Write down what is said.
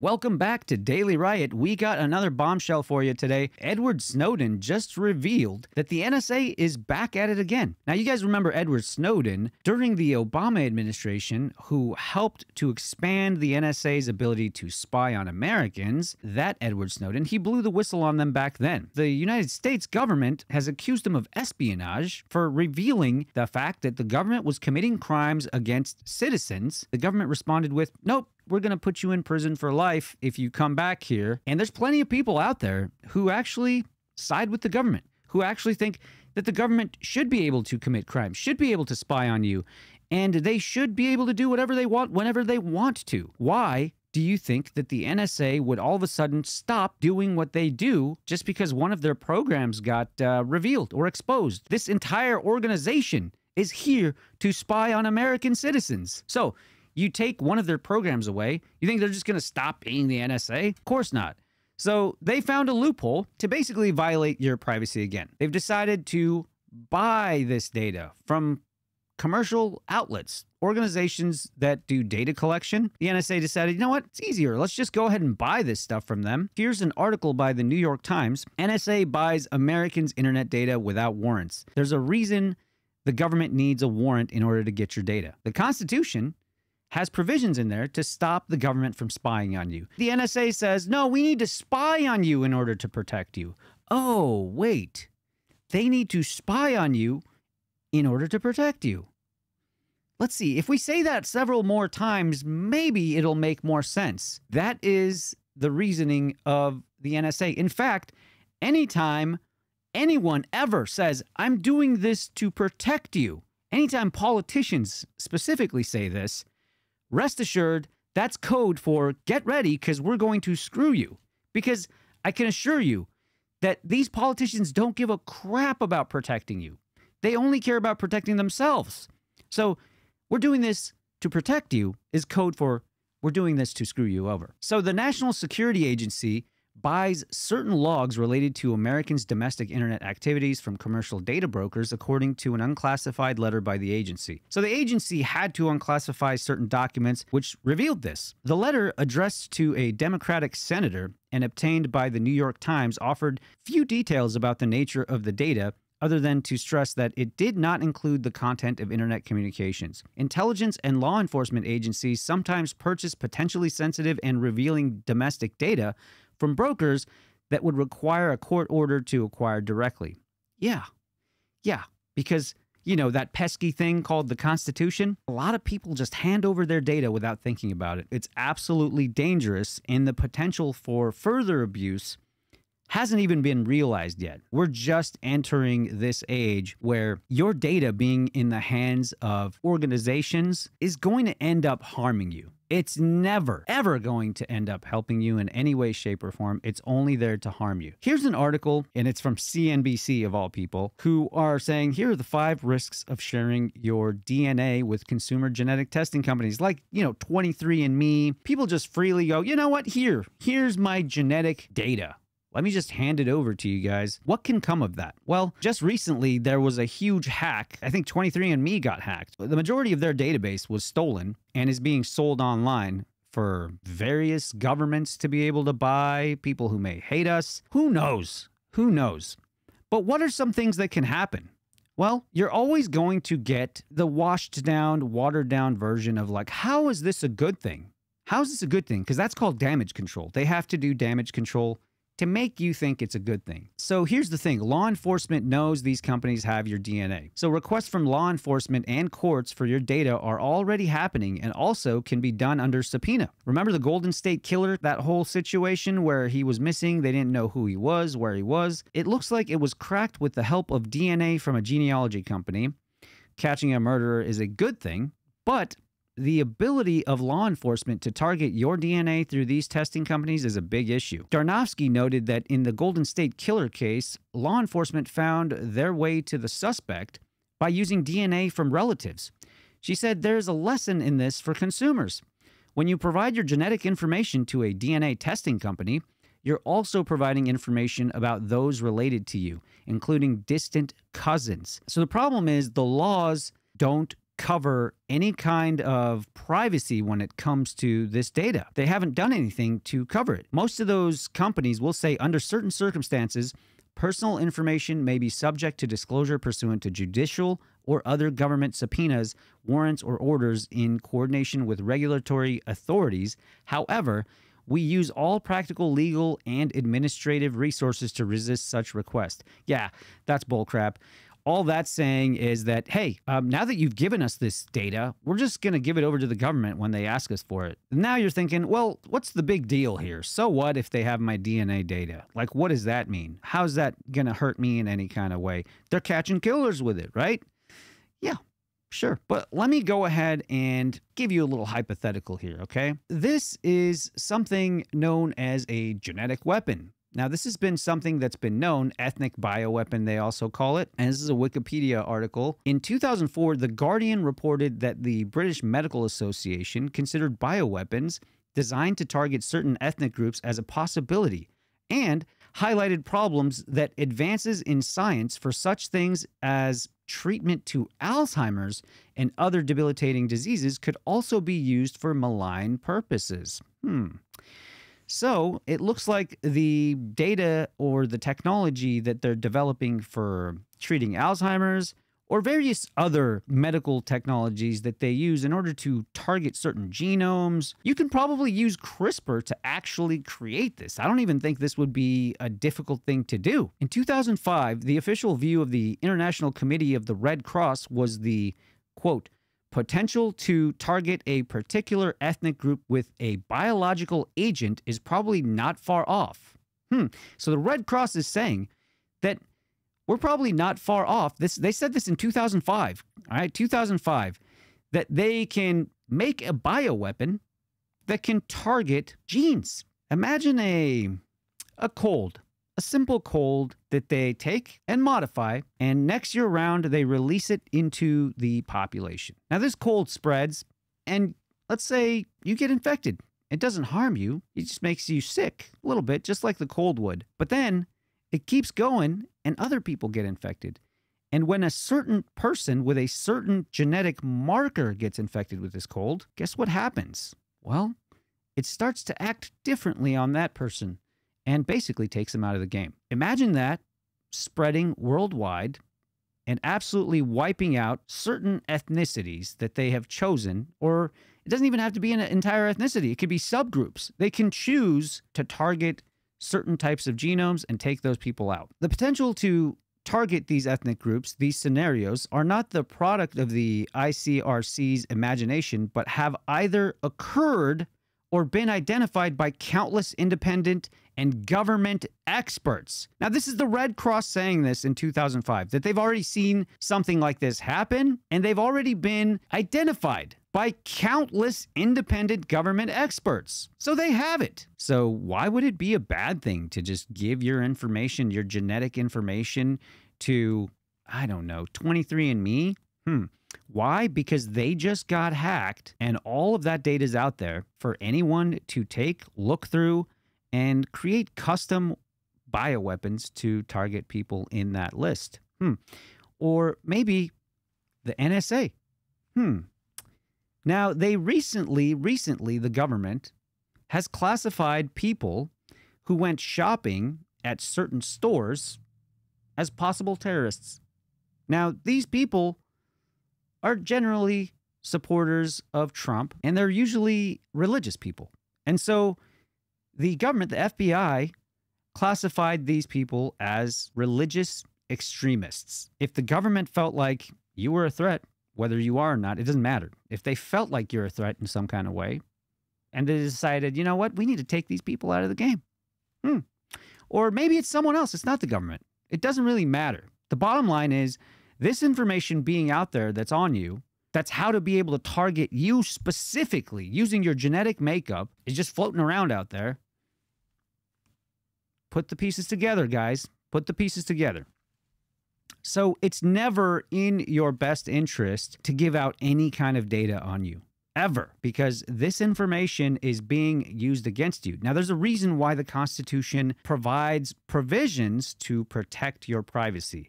Welcome back to Daily Riot. We got another bombshell for you today. Edward Snowden just revealed that the NSA is back at it again. Now, you guys remember Edward Snowden during the Obama administration, who helped to expand the NSA's ability to spy on Americans. That Edward Snowden, he blew the whistle on them back then. The United States government has accused him of espionage for revealing the fact that the government was committing crimes against citizens. The government responded with, nope, we're going to put you in prison for life if you come back here. And there's plenty of people out there who actually side with the government, who actually think that the government should be able to commit crimes, should be able to spy on you, and they should be able to do whatever they want whenever they want to. Why? Do you think that the NSA would all of a sudden stop doing what they do just because one of their programs got uh, revealed or exposed? This entire organization is here to spy on American citizens. So, you take one of their programs away, you think they're just going to stop being the NSA? Of course not. So they found a loophole to basically violate your privacy again. They've decided to buy this data from commercial outlets, organizations that do data collection. The NSA decided, you know what, it's easier. Let's just go ahead and buy this stuff from them. Here's an article by the New York Times NSA buys Americans' internet data without warrants. There's a reason the government needs a warrant in order to get your data. The Constitution has provisions in there to stop the government from spying on you. The NSA says, no, we need to spy on you in order to protect you. Oh, wait. They need to spy on you in order to protect you. Let's see, if we say that several more times, maybe it'll make more sense. That is the reasoning of the NSA. In fact, anytime anyone ever says, I'm doing this to protect you, anytime politicians specifically say this, rest assured, that's code for get ready because we're going to screw you. Because I can assure you that these politicians don't give a crap about protecting you. They only care about protecting themselves. So, we're doing this to protect you is code for we're doing this to screw you over. So, the National Security Agency buys certain logs related to Americans' domestic internet activities from commercial data brokers, according to an unclassified letter by the agency. So the agency had to unclassify certain documents which revealed this. The letter, addressed to a Democratic senator and obtained by the New York Times, offered few details about the nature of the data other than to stress that it did not include the content of internet communications. Intelligence and law enforcement agencies sometimes purchase potentially sensitive and revealing domestic data from brokers that would require a court order to acquire directly. Yeah. Yeah. Because, you know, that pesky thing called the Constitution, a lot of people just hand over their data without thinking about it. It's absolutely dangerous, and the potential for further abuse hasn't even been realized yet. We're just entering this age where your data being in the hands of organizations is going to end up harming you. It's never, ever going to end up helping you in any way, shape, or form. It's only there to harm you. Here's an article, and it's from CNBC of all people, who are saying here are the five risks of sharing your DNA with consumer genetic testing companies like, you know, 23andMe. People just freely go, you know what? Here, here's my genetic data. Let me just hand it over to you guys. What can come of that? Well, just recently there was a huge hack. I think 23andMe got hacked. The majority of their database was stolen and is being sold online for various governments to be able to buy, people who may hate us. Who knows? Who knows? But what are some things that can happen? Well, you're always going to get the washed down, watered down version of like, how is this a good thing? How is this a good thing? Because that's called damage control. They have to do damage control to make you think it's a good thing. So here's the thing law enforcement knows these companies have your DNA. So requests from law enforcement and courts for your data are already happening and also can be done under subpoena. Remember the Golden State Killer, that whole situation where he was missing, they didn't know who he was, where he was? It looks like it was cracked with the help of DNA from a genealogy company. Catching a murderer is a good thing, but the ability of law enforcement to target your DNA through these testing companies is a big issue. Darnovsky noted that in the Golden State Killer case, law enforcement found their way to the suspect by using DNA from relatives. She said there's a lesson in this for consumers. When you provide your genetic information to a DNA testing company, you're also providing information about those related to you, including distant cousins. So the problem is the laws don't cover any kind of privacy when it comes to this data. They haven't done anything to cover it. Most of those companies will say, under certain circumstances, personal information may be subject to disclosure pursuant to judicial or other government subpoenas, warrants, or orders in coordination with regulatory authorities. However, we use all practical legal and administrative resources to resist such requests. Yeah, that's bullcrap all that's saying is that, hey, um, now that you've given us this data, we're just going to give it over to the government when they ask us for it. Now you're thinking, well, what's the big deal here? So what if they have my DNA data? Like, what does that mean? How's that going to hurt me in any kind of way? They're catching killers with it, right? Yeah, Sure. But let me go ahead and give you a little hypothetical here, okay? This is something known as a genetic weapon. Now, this has been something that's been known, ethnic bioweapon, they also call it. And this is a Wikipedia article. In 2004, The Guardian reported that the British Medical Association considered bioweapons designed to target certain ethnic groups as a possibility and highlighted problems that advances in science for such things as treatment to Alzheimer's and other debilitating diseases could also be used for malign purposes. Hmm. So it looks like the data or the technology that they're developing for treating Alzheimer's or various other medical technologies that they use in order to target certain genomes. You can probably use CRISPR to actually create this. I don't even think this would be a difficult thing to do. In 2005, the official view of the International Committee of the Red Cross was the quote, potential to target a particular ethnic group with a biological agent is probably not far off. Hmm. So the Red Cross is saying that we're probably not far off. This they said this in 2005. All right, 2005 that they can make a bioweapon that can target genes. Imagine a a cold a simple cold that they take and modify, and next year round, they release it into the population. Now, this cold spreads, and let's say you get infected. It doesn't harm you, it just makes you sick a little bit, just like the cold would. But then it keeps going, and other people get infected. And when a certain person with a certain genetic marker gets infected with this cold, guess what happens? Well, it starts to act differently on that person and basically takes them out of the game. Imagine that spreading worldwide and absolutely wiping out certain ethnicities that they have chosen, or it doesn't even have to be an entire ethnicity, it could be subgroups. They can choose to target certain types of genomes and take those people out. The potential to target these ethnic groups, these scenarios, are not the product of the ICRC's imagination, but have either occurred or been identified by countless independent and government experts. Now, this is the Red Cross saying this in 2005 that they've already seen something like this happen and they've already been identified by countless independent government experts. So they have it. So, why would it be a bad thing to just give your information, your genetic information, to, I don't know, 23andMe? Hmm. Why? Because they just got hacked and all of that data is out there for anyone to take, look through, and create custom bioweapons to target people in that list. Hmm. Or maybe the NSA. Hmm. Now, they recently, recently, the government has classified people who went shopping at certain stores as possible terrorists. Now, these people are generally supporters of Trump, and they're usually religious people. And so the government, the FBI, classified these people as religious extremists. If the government felt like you were a threat, whether you are or not, it doesn't matter. If they felt like you're a threat in some kind of way, and they decided, you know what, we need to take these people out of the game. Hmm. Or maybe it's someone else, it's not the government. It doesn't really matter. The bottom line is this information being out there that's on you, that's how to be able to target you specifically using your genetic makeup, is just floating around out there. Put the pieces together, guys. Put the pieces together. So it's never in your best interest to give out any kind of data on you ever because this information is being used against you. Now, there's a reason why the Constitution provides provisions to protect your privacy.